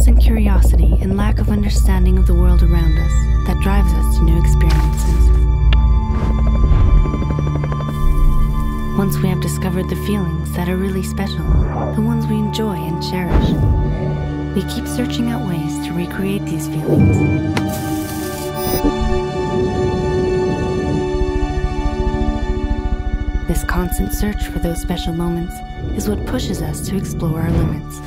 and curiosity and lack of understanding of the world around us that drives us to new experiences. Once we have discovered the feelings that are really special, the ones we enjoy and cherish, we keep searching out ways to recreate these feelings. This constant search for those special moments is what pushes us to explore our limits.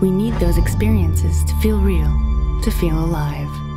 We need those experiences to feel real, to feel alive.